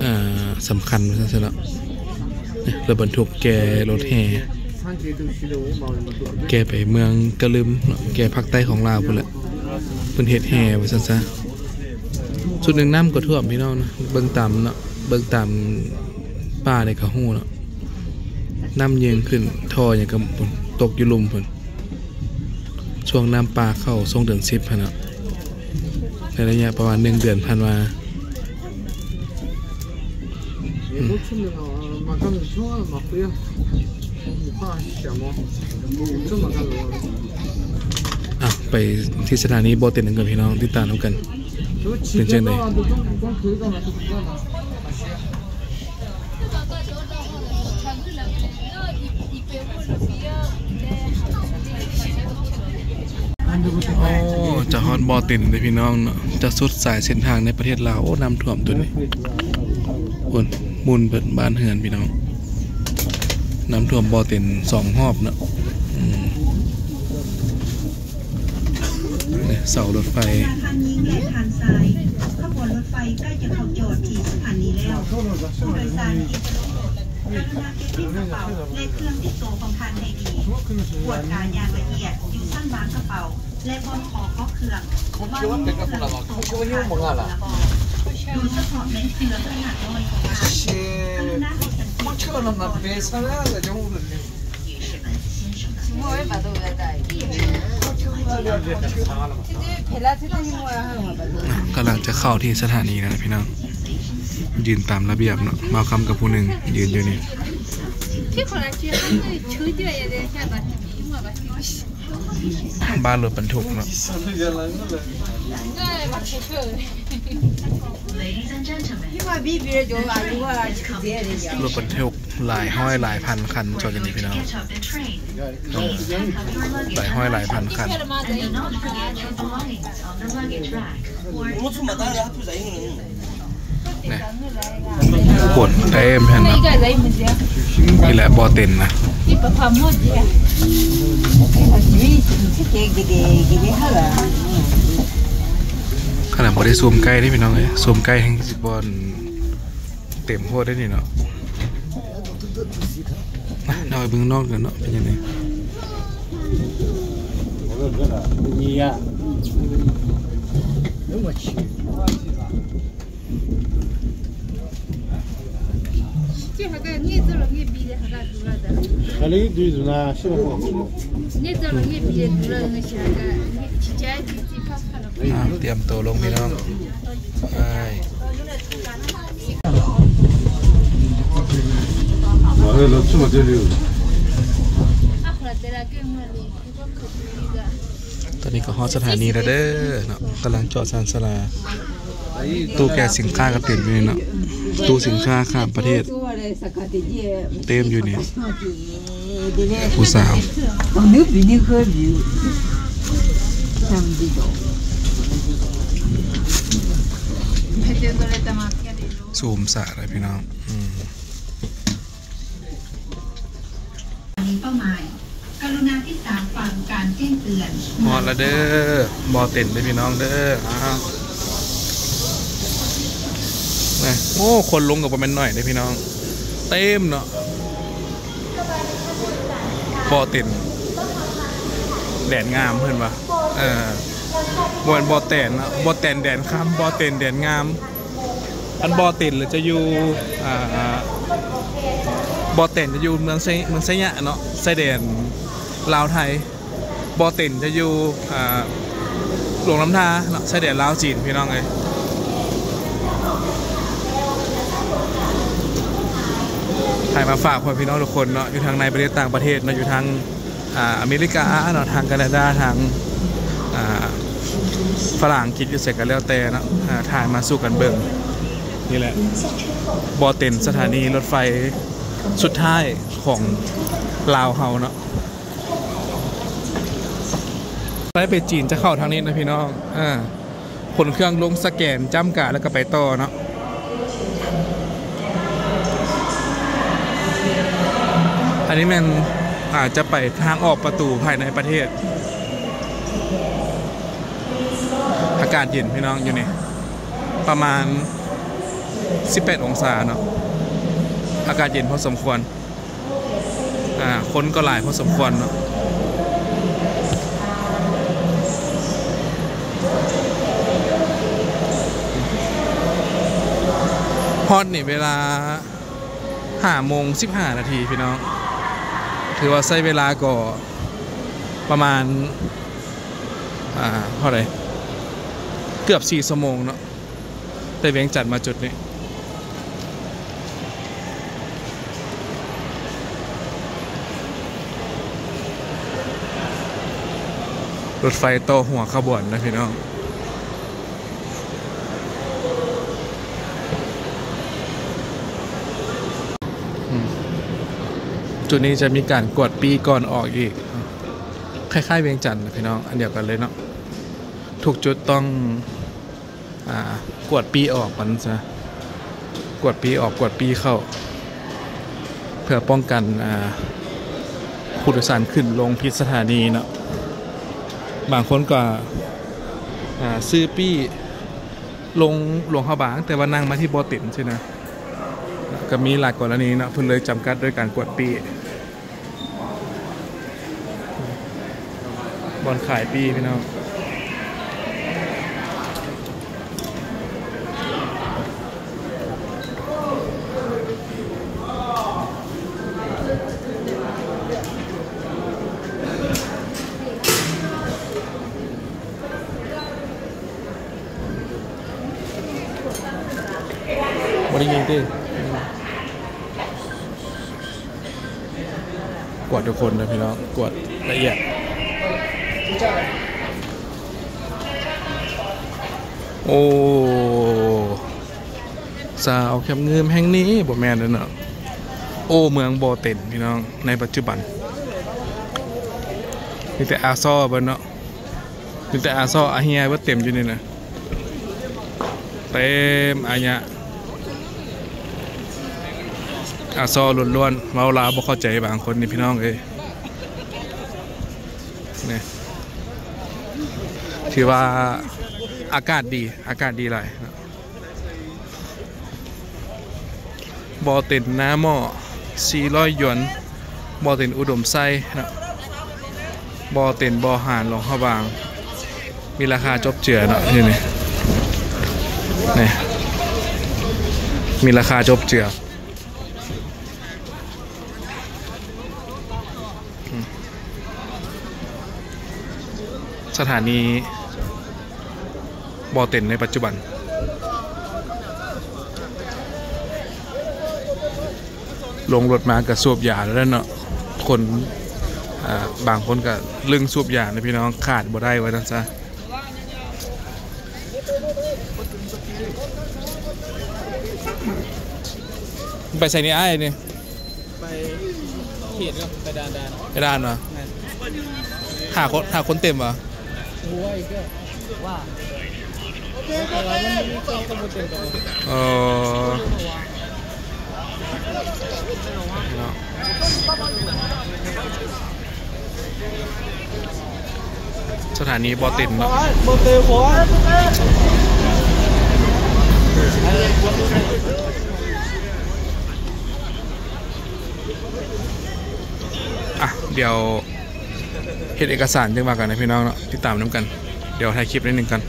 อ่าสำคัญว่าซั่นะเนาะเรถบรรทุกแกรถแห่แกไปเมืองกะลึมแกภาคใต้ของลาวพุ่นแหละเพิ่นเฮ็ดแห่ว่าซั่นซะ สุดหนึ่งน้ำก็ท่วมพี่น้องนะเบิ่งตามเนาะเบิ่งตามป่าในกระหู้เนาะน้ำเยิงขึ้นท่ออย่างกับตกอยู่ลุมพุ่นช่วงน้ำปลาเข้าทรงเดือนสิบพันอะในระยะประมาณหนึ่งเดือนพันมาอะไปที่สถานีโบเต็นกันพี่น้องติดตามกัน เป็นจังไดโอ้จะฮอตบอเต็นเลยพี่น้องเนาะจะสุดสายเส้นทางในประเทศ ลาว โอ้ น้ำท่วม ตัว นี้คนมุนเปิดบ้าน เฮือน พี่น้อง น้ำท่วมบอเต็นสองรอบเนาะอืม เสารถไฟทานผู้โดยสารที่จะลงโหลดกรุณาเก็บที่กระเป๋าเลขเครื่องติดตัวของทานให้ดีปวดการยางละเอียดอยู่สั้นบางกระเป๋า และบนคอก็เครื่องว่ามีเครื่องติดตัวของท่าดูเฉาะเม็ดเครื่อขนาดน้อยของท่านกรุณาให้สังเกตก่อนก่อน กำลังจะเข้าที่สถานีนะพี่น้องยืนตามระเบียบเนาะมาคำกับผู้หนึ่งยืนอยู่นี่บ้านรถบรรทุกเนาะรถบรรทุก หลายห้อยหลายพันคันจอดกันนี่พี่น้องหลายห้อยหลายพันคันนี่ขนเต็มแผ่นนะนี่แหละบอเต็นนะขนาดบอได้ซูมใกล้ได้พี่น้องเลยซูมใกล้ทั้งสิบอลเต็มโคตรได้นี่เนาะ rồi bưng nốt rồi nó bây giờ này Kali dui cái na shi cái ko. Ne cái lo ne cái du lo cái shi ga. cái cha chi cái pa pa cái Na tiam cái lo mi cái Ai. Mare la tsuma de liu. ตอนนี้ก็ฮอสถานีแล้วเด้อเนาะกำลังจอดสานสลา ตู้แก่สินค้าก็เต็มอยนี่เนาะ ตู้สินค้าข้ามประเทศ เต็มอยู่เนี่ยผู้สาวสูมสะอะไรพี่น้องอืม แจ้งเตือนฮอล้วเด้อบอเต็นเลยพี่น้องเด้ออ้าวนี่โอ้คนลงกับประมาณหน่อยเด้พี่น้อง เต็มเนาะบอเต็นแดดงามเพื่อนปะเออบอนบอเต็นนะบอเต็นแดดข้ามบอเต็นแดดงาม อันบอเต็นหรือจะอยู่อ่าบอเต็นจะอยู่เมืองไซเมืองไซยะเนาะไซแดนลาวไทย บอต็นจะอยู่หลวงน้ำทาเนาะไซแดนลาวจีนพี่น้องเลยถ่ายมาฝากพ่อพี่น้องทุกคนเนาะอยู่ทางในประเทศต่างประเทศเนาะอยู่ทางอ่าอเมริกาเนาะทางแคนาดาทางอ่าฝรั่งกฤษอยู่เสร็จกันแล้วแต่เนาะอ่าถ่ายมาสู้กันเบิ่งนี่แหละบอเต็นสถานีรถไฟสุดท้ายของลาวเฮาเนาะ ไปไปจีนจะเข้าทางนี้นะพี่น้องอ่าขนเครื่องลงสแกนจ้ำกะแล้วก็ไปต่อเนาะอันนี้มันอาจจะไปทางออกประตูภายในประเทศ อากาศเย็นพี่น้องอยู่นี่ประมาณ 18 องศาเนาะอากาศเย็นพอสมควรอ่าคนก็หลายพอสมควรเนาะ ฮอตนี่เวลาห้าโมงสิบห้านาทีพี่น้อง ถือว่าใช้เวลาก็ประมาณ อ่าเท่าไหร่เกือบสี่ชั่วโมงเนาะแต่เวียงจัดมาจุดนี้รถไฟต่อหัวขบวนนะพี่น้อง จุดนี้จะมีการกวดปีก่อนออกอีก คล้ายๆเวียงจันทร์พี่น้อง อันเดียวกันเลยเนาะทุกจุดต้องอกวดปีออกมันซะกวดปีออกกวดปีเข้า เพื่อป้องกันผู้โดยสารขึ้นลงพิสถานีเนาะบางคนก็ซื้อปี้ลงหลวงพระบาง แต่ว่านั่งมาที่บอตินใช่ไหมก็มีหลายกรณีเนาะเพิ่นเลยจำกัดด้วยการกวดปี บอลขายปีพี่น้องบริยิงดิกวดทุกคนนะพี่น้องกวดละเอียด โอ้ สาว แคมเงิมแห่งนี้บ่แม่นเลยเนาะโอเมืองบ่เต็นพี่น้องในปัจจุบันมีแต่อาซอเบิ่นเนาะมีแต่อาซออาเฮียบิดเต็มอยู่นี่นะเต็มอาญะอาซอล้วนๆเมาลาบ่เข้าใจบางคนนี่พี่น้องเอ้ยนี่ถือว่าอากาศดีอากาศดีหลายนะ บอเต็นน้าหม้อ400หยวนบอเต็นอุดมไส้นะบอเต็นบอหานหลงฮาบาง มีราคาจบเจือเนาะนี่นี่นี่มีราคาจบเจือสถานีบอเต็นในปัจจุบัน ลงรถมากับสูบยาแล้วเนาะคนบางคนก็ลึงสูบยานพี่น้องขาดบ่ได้ไว้นะจ๊ะไปใส่นี่ไอ้นี่ไปเขตก็ไปดานดานไปดานวะหาคนหาคนเต็มวะโอ้ยก็ว่าแต่ว่ามันมีกองตำรวจเต็มตัวเออ เนาะสถานีบอต็นเนาะโมเตลบอลอะ เดี๋ยวเฮ็ดเอกสารจึงมากันนะพี่น้องเนาะติดตามน้ำกัน เดี๋ยวถ่ายคลิปนิดนึงกัน